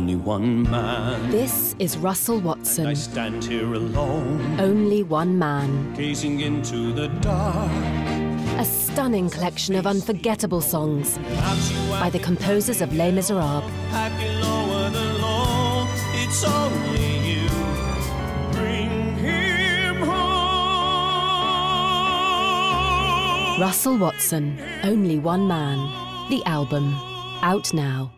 only one man. This is Russell Watson. And I stand here alone, Only one man. gazing into the dark. A stunning collection of unforgettable songs by the composers of Les Miserables. happy lower the low. It's only you. Bring him home. Russell Watson, Only One Man. The album. Out now.